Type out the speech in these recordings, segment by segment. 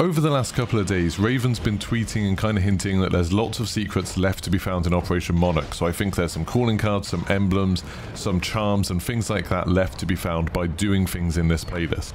Over the last couple of days, Raven's been tweeting and kind of hinting that there's lots of secrets left to be found in Operation Monarch. So I think there's some calling cards, some emblems, some charms, and things like that left to be found by doing things in this playlist.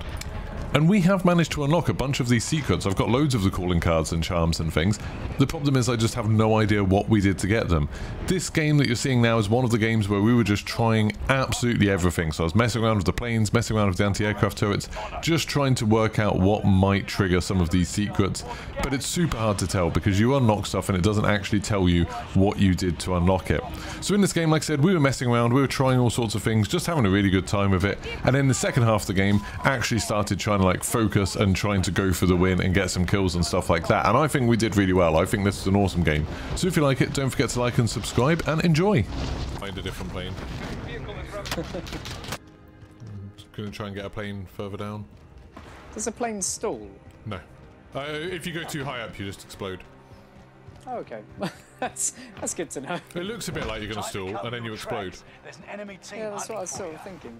And we have managed to unlock a bunch of these secrets. I've got loads of the calling cards and charms and things. The problem is I just have no idea what we did to get them. This game that you're seeing now is one of the games where we were just trying absolutely everything. So I was messing around with the planes, messing around with the anti-aircraft turrets, just trying to work out what might trigger some of these secrets. But it's super hard to tell because you unlock stuff and it doesn't actually tell you what you did to unlock it. So in this game, like I said, we were messing around, we were trying all sorts of things, just having a really good time with it. And then the second half of the game actually started trying to like focus and trying to go for the win and get some kills and stuff like that. And I think we did really well. I think this is an awesome game. So if you like it, don't forget to like and subscribe and enjoy. Find a different plane. Gonna try and get a plane further down. Does a plane stall? No. Uh, if you go too high up, you just explode. Oh, okay. that's that's good to know. It looks a bit like you're going to stall, and then you explode. There's an enemy team Yeah, that's what I was sort of thinking.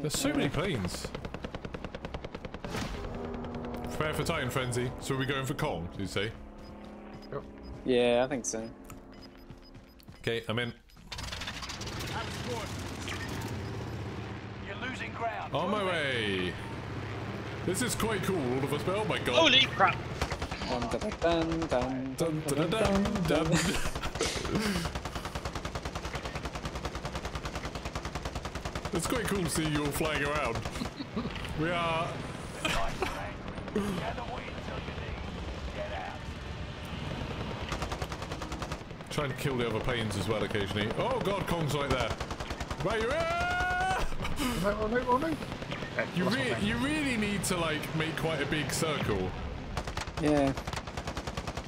There's so many planes. Prepare for Titan Frenzy. So are we going for Kong, do you say? Yeah, I think so. Okay, I'm in. You're losing ground. On my way. This is quite cool, all of us, but oh my god. Holy crap! Dun, dun, dun, dun, Dun, dun, dun, dun, dun, dun, dun. dun. It's quite cool to see you all flying around. We are... Trying to kill the other planes as well occasionally. Oh god, Kong's right there. Right, you Ah! No, oh no, oh no. You, lost re you really need to like make quite a big circle. Yeah.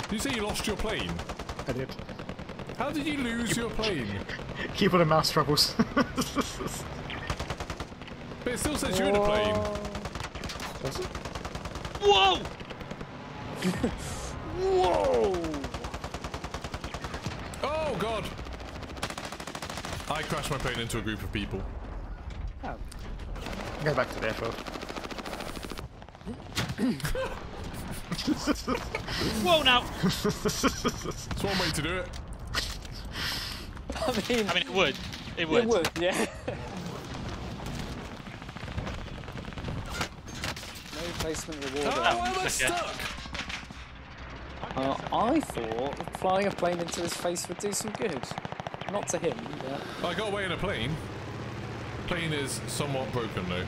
Did you say you lost your plane? I did. How did you lose your plane? Keyboard and mouse troubles. But it still says you're in a plane. Does it? Whoa! Whoa! Oh god! I crashed my plane into a group of people. Oh. Go back to the airfield. Whoa now! It's one way to do it. I mean, I mean, it would. It would. it would, yeah. no placement reward. Oh, earned. am I okay. stuck? Uh, I thought flying a plane into his face would do some good. Not to him, but I got away in a plane. Plane is somewhat broken though.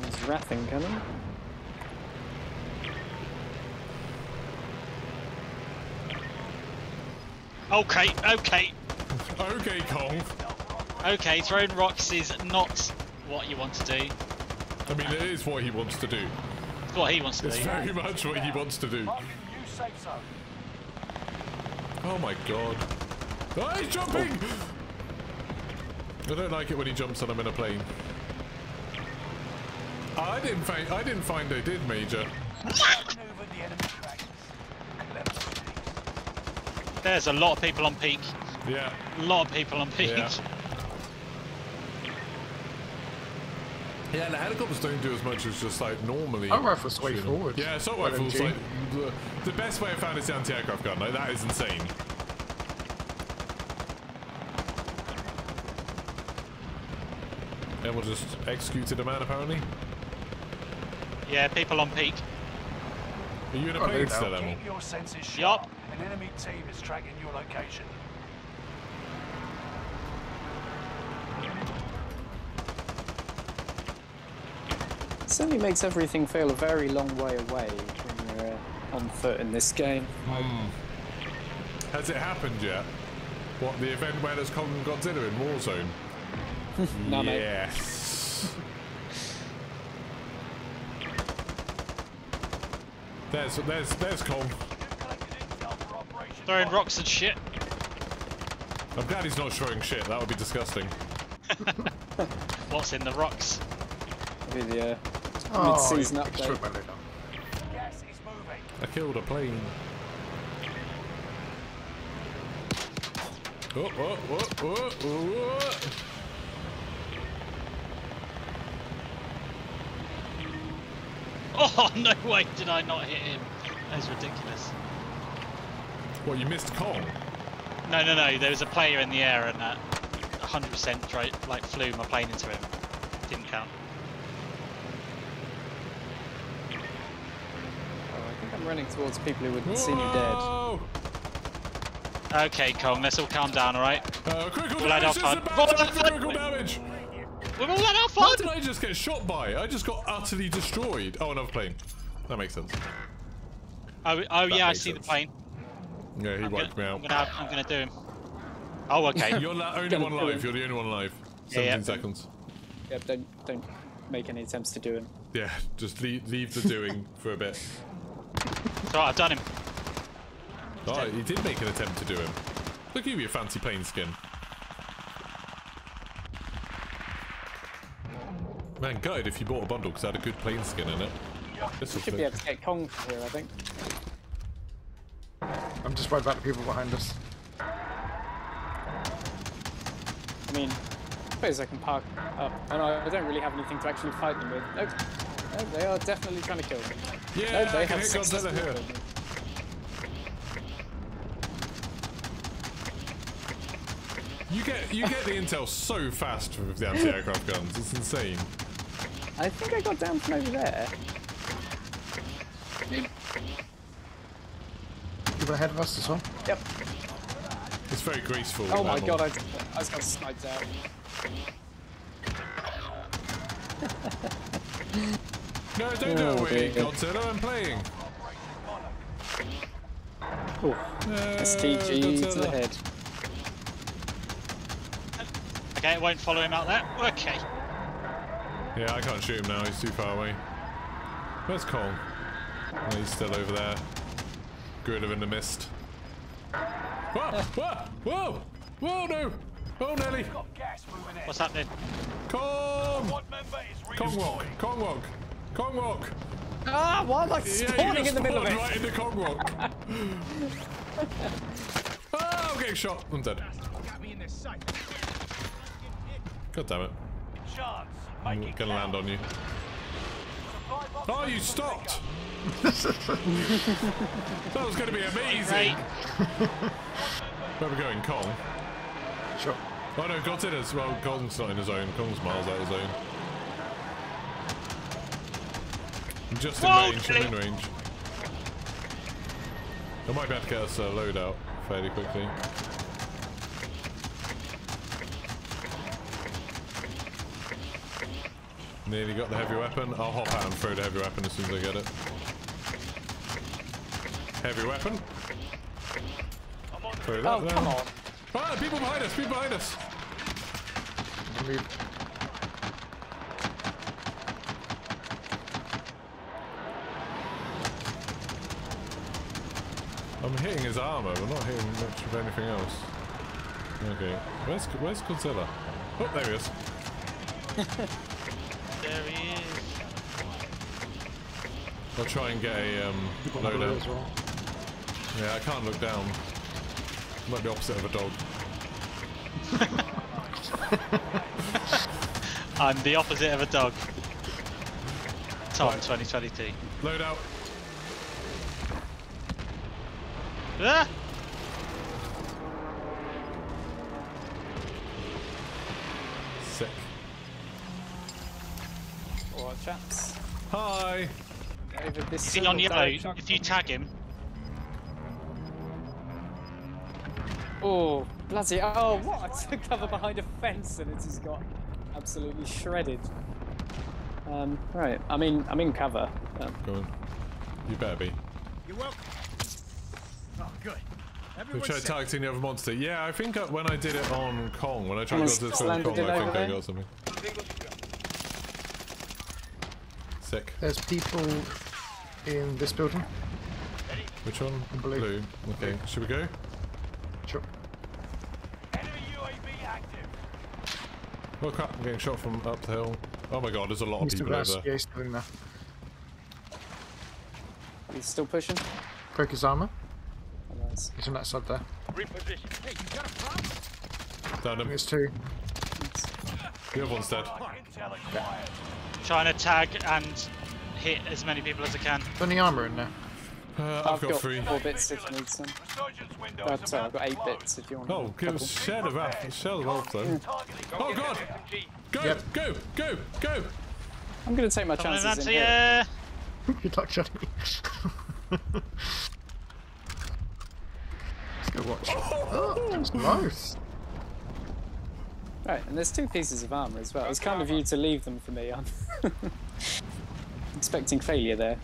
there's Rathen Okay, okay, Okay, Kong. okay. Throwing rocks is not what you want to do. I mean, it is what he wants to do. It's what he wants to It's do. It's very much what he wants to do. Marking new safe zone. Oh my god. Oh, he's jumping! I don't like it when he jumps and I'm in a plane. I didn't find I didn't find they did, Major. Maneuver the enemy trackers. Clever. There's a lot of people on peak. Yeah. A lot of people on peak. Yeah. Yeah, the helicopters don't do as much as just like normally. Our rifle's way shoot 'em. forward. Yeah, assault Well, rifles like the, the best way I found is the anti-aircraft gun. Like that is insane. And we'll just executed a man apparently. Yeah, people on peak. Are you in a Oh, plane still. Emil? Keep your senses sharp. Yup. An enemy team is tracking your location. certainly makes everything feel a very long way away when you're uh, on foot in this game. Has it happened yet? What the event where there's Kong and Godzilla in Warzone? No, mate. yes. There's there's there's Kong. Collected intel for Operation Throwing Monarch. rocks and shit. I'm glad he's not throwing shit. That would be disgusting. What's in the rocks? Maybe the uh, Oh, mid-season you update. destroyed my loadout. Moving. I killed a plane. Oh, oh, oh, oh, oh, oh. Oh, no way did I not hit him. That is ridiculous. What, you missed Kong? No, no, no. There was a player in the air and uh, 100% dri like flew my plane into him. Didn't count. Oh, I think I'm running towards people who wouldn't see me dead. Okay, Kong, let's all calm down, alright? Uh, critical Well, I damage! don't This is find- about Well, time for I- critical damage! We're all at our What fun! did I just get shot by? I just got utterly destroyed. Oh, another plane. That makes sense. Oh, oh yeah, I makes see the plane. Yeah, he I'm wiped gonna, me I'm out. gonna, I'm gonna do him. Oh, okay. You're the only one do alive. You're the only one alive. 17 yeah. seconds. Yep, don't don't make any attempts to do him. Yeah, just leave, leave the doing for a bit. so I've done him. Oh, he did make an attempt to do him. Look at you, your fancy plane skin. Man, gutted if you bought a bundle because it had a good plane skin in it. This Should be able to get Kong here, I think. I'm just worried about the people behind us. I mean, I suppose I can park up. No, I don't really have anything to actually fight them with. Nope. No, they are definitely trying to kill me. Yeah, no, they I can have hit Godzilla successfully here. You get you get the intel so fast with the anti-aircraft guns. It's insane. I think I got down from over there. Ahead of us as well. Yep. It's very graceful. Oh my Animal. god, I, I just got sniped out. No, don't go Oh, away, dear. Godzilla. I'm playing. Ooh, Uh, STG to Godzilla. the head. Okay, it won't follow him out there. Okay. Yeah, I can't shoot him now. He's too far away. Where's Cole? Oh, he's still over there. Gorilla in the mist. Whoa! Whoa! Whoa! Whoa! No! Oh, Nelly! Got gas moving in. What's happening? Kong! Squad member is Kong walk! Kong walk! Kong walk! Ah, why am I Yeah, spawning you in the middle of it? right in the Kong walk. oh, I'm getting shot. I'm dead. Got me in this sight. God damn it. I'm gonna land on you. Oh, you stopped! that was gonna be amazing! Where are we going? Kong? Sure. Oh no, Godzilla's, well, Kong's not in his own. Kong's miles out of his own. I'm just in Whoa, range, I'm in range. I might be able to get us a loadout fairly quickly. Nearly got the heavy weapon. I'll hop out and throw the heavy weapon as soon as I get it. Heavy weapon. I'm on the Throw that Oh, down. come on. Ah, people behind us, people behind us. I'm hitting his armor, we're not hitting much of anything else. Okay, where's where's Godzilla? Oh, there he is. There he is. I'll try and get a um, loadout. as well. Yeah, I can't look down. Might be opposite of a dog. I'm the opposite of a dog. Tom, Right. 2022. Loadout. Ah! Hi. Over this Is he on single yellow? direction. If you tag him, Oh, bloody. Oh, what? I took cover behind a fence and it has got absolutely shredded. Um, right. I mean, I'm in cover. Um, Go on. You better be. You're welcome. Oh, good. We Everyone's tried set. targeting the other monster. Yeah, I think uh, when I did it on Kong, when I tried to go to landed Kong, it I over think I there? got something. Single. Sick. There's people in this building. Which one? Blue. Okay, should we go? Sure. Enemy UAV active. Oh crap, I'm getting shot from up the hill. Oh my god, there's a lot of He's still people there. over Yeah, there. he's still in there. he's still pushing. Broke his armor. Oh, nice. He's on that side there. Reposition. Hey, you got a problem? Down him. There's two. The other one's dead. Intel. Trying to tag and hit as many people as I can. Got any armor in there? Uh, I've, got, three. four bits if you need some. Resurgence window Oh, is sorry, about I've got eight bits if you want. Oh, a give couple. us share the raf, share the wealth though. Targeting Oh god! Go, Yep. go, go, go! I'm going to take my Coming chances in Nancy, here. yeah. Good luck, Johnny. Let's go watch. Oh, that's close. Right, and there's two pieces of armour as well. It's kind of you to leave them for me. I'm expecting failure there.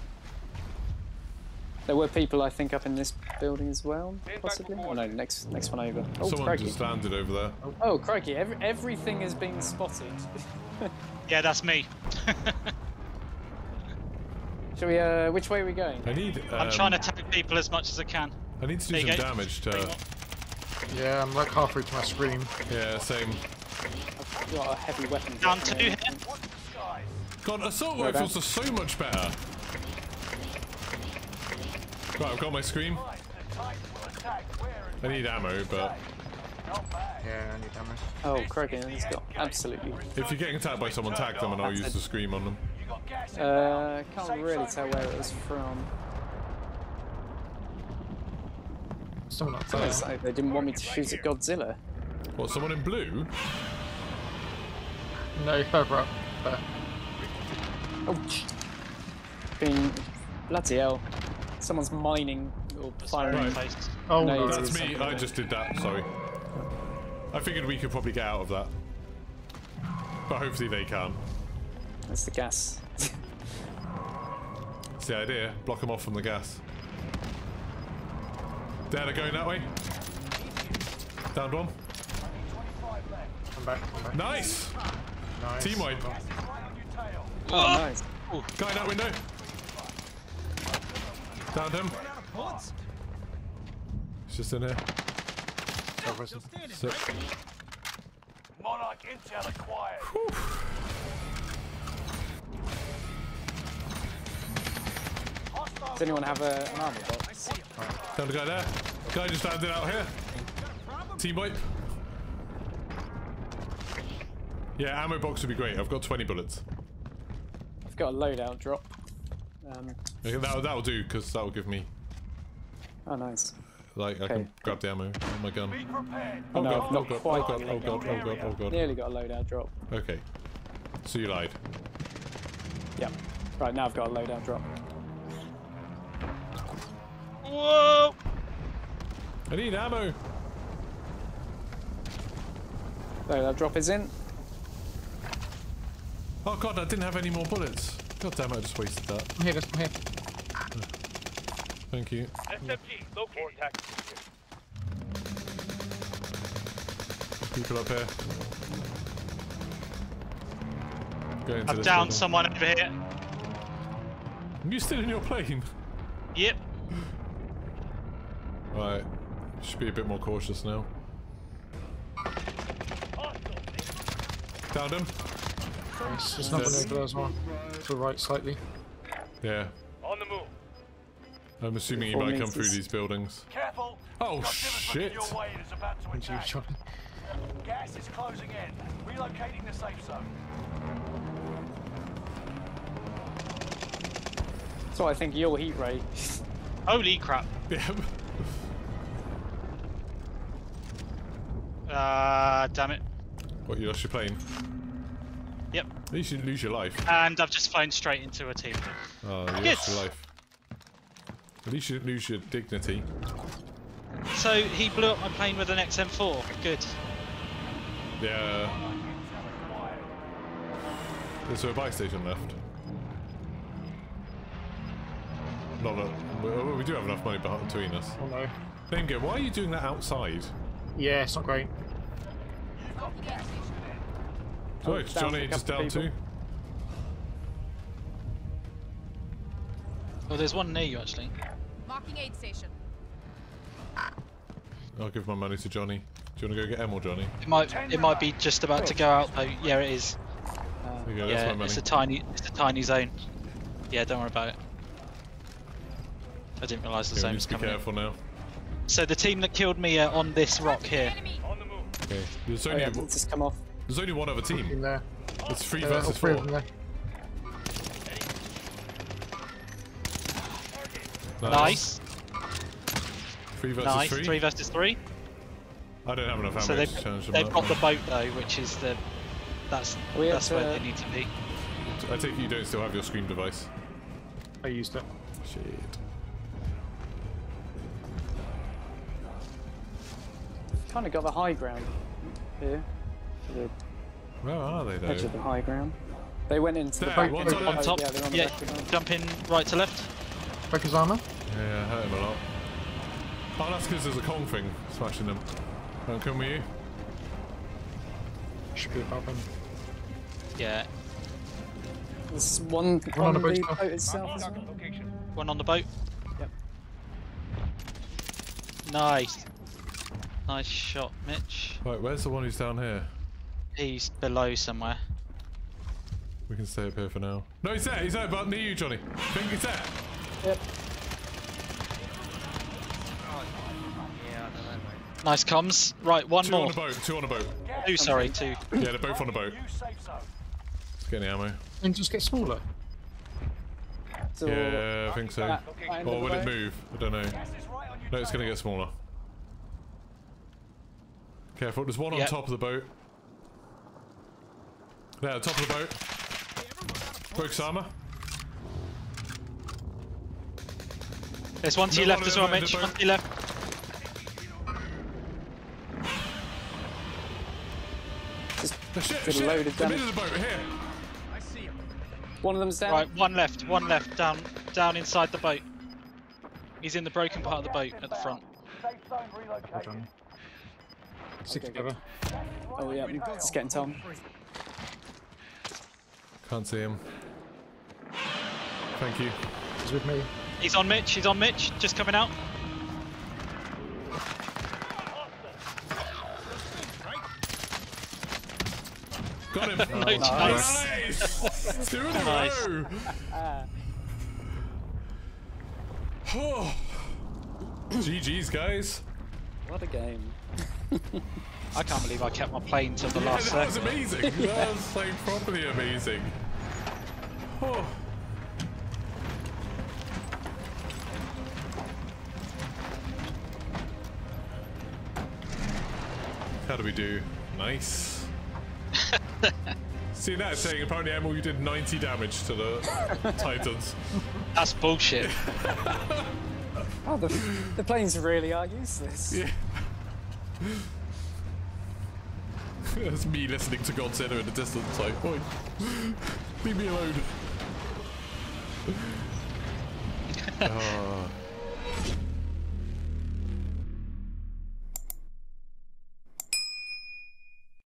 There were people, I think, up in this building as well, possibly. Oh no, next next one over. Oh, Someone crikey. just landed over there. Oh, crikey, every, everything has been spotted. Yeah, that's me. Shall we, uh, which way are we going? I need. Um, I'm trying to tag people as much as I can. I need to do There some go. damage to. Yeah, I'm like halfway to my scream. Yeah, same. I've got a heavy weapon. Down drop two here. here. Watch the. God, assault Right rifles back. are so much better. Right, I've got my scream. Right, the Titans will attack where and I need ammo, but. Yeah, I need ammo. Oh, crikey, he's got absolutely. if you're getting attacked by someone, tag them and I'll use the scream on them. You got gas in Uh, can't really tell where it was from. Someone up It's like they didn't want me to shoot at Godzilla. What, someone in blue? No, further up. There. Oh, sh- been bloody hell. Someone's mining or firing. Right. Oh No, no. it's- That's me, I just did that, sorry. I figured we could probably get out of that. But hopefully they can. That's the gas. It's the idea. Block them off from the gas. There, they're going that way. Downed one. Come back, come back. Nice! Nice. Team wipe. Right on your tail. Oh, ah! nice. Guy in that window. Downed him. He's just in here. Go for it. So, Monarch intel acquired. Does anyone have a, an armor box? down the guy there. Guy just landed out here. Team wipe. Yeah, ammo box would be great. I've got 20 bullets. I've got a loadout drop. Um, Okay, That'll, that'll do, because that'll give me, oh, nice. like, I can grab the ammo on my gun. Oh no, god, I've oh not god, quite oh god, oh god, oh god, oh god. Nearly got a loadout drop. Okay. So you lied. Yep. Right, now I've got a loadout drop. Whoa! I need ammo! Loadout drop is in. Oh god, I didn't have any more bullets. God damn it, I just wasted that. I'm here, guys, I'm here. Thank you. SMG located. People up here. Going I've downed building. someone over here. Are you still in your plane? Yep. Right. Should be a bit more cautious now. Downed him. Nice. There's nothing over there as well. To the right slightly. Yeah. On the move. I'm assuming he Four might come through these buildings. Careful. Oh, Godzilla's shit. Your way is about to Thank you, attack. Johnny. Gas is closing in. Relocating the safe zone. So I think your heat ray. Holy crap. Yeah. Uh, damn it. What, you lost your plane? Yep. At least you didn't lose your life. And I've just flown straight into a team. Oh, you Good. lost your life. At least you didn't lose your dignity. So he blew up my plane with an XM4. Good. Yeah. There's a buy station left. Not a, well, oh, we do have enough money between us. Oh no. Namegame, why are you doing that outside? Yeah, it's not great. Sorry, it's Johnny for just down people. too? Well, there's one near you actually. Marking aid station. I'll give my money to Johnny. Do you want to go get M or Johnny? It might it might be just about to go out though. Yeah, it is. There you go, uh, that's yeah, my money. it's a tiny it's a tiny zone. Yeah, don't worry about it. I didn't realise the Okay, we zone need was to be coming. in. careful now. So the team that killed me are on this rock here. On the move. Okay. Oh, there's Oh only yeah, it's just come off. There's only one other In team. there. It's three Uh, versus three four. of them. Nice, Three versus nice. three. Three versus three. I don't have enough ammo So to they've challenge them they've up. got the boat though, which is the that's We had that's where they need to be. I take you don't still have your scream device. I used it. Shit. Kind of got the high ground here. The Where are they though? edge of the high ground. They went into the There, back. one's on top. Yeah, they're on Yeah, back behind. jump in right to left. Break his armor. Yeah, I hurt him a lot. Oh, that's because there's a Kong thing smashing them. Don't come with you. Should be above him. Yeah, There's one, One on on the the boat boat itself as Target well. one on the boat. Yep. Nice, nice shot, Mitch. Right, where's the one who's down here? He's below somewhere. We can stay up here for now. No, he's there. He's there, but near you, Johnny. I think he's there. Yep. Nice comms. Right, one Two more. on the boat. Two on the boat. Two, sorry, two. Yeah, they're both on the boat. New safe. Let's get any ammo. And just get smaller. So, Yeah, I think so. that- that Or will the it move? I don't know. Right No, it's gonna get smaller. Careful, there's one on top of the boat. There, top of the boat. Broke armor. There's one to your left as well, no, Mitch. One to your left. The shit, shit. load the middle of the boat, here. I see him. One of them's down. Right, one left, one left, down, down inside the boat. He's in the broken part of the boat at the front. Well relocated. Stick Okay, together. Oh yeah, just getting Tom. Can't see him. Thank you. He's with me. He's on Mitch. He's on Mitch. Just coming out. Got him. No chance. Nice. Two in a Nice. row. Oh. GG's, guys. What a game. I can't believe I kept my plane till the Yeah, last that was second. amazing. That was like properly amazing. Oh. How do we do? Nice. See that saying apparently Emerald you did 90 damage to the Titans. That's bullshit. Oh, the, the planes really are useless. Yeah. That's me listening to Godzilla in the distance, like, boy, leave me alone. Ah.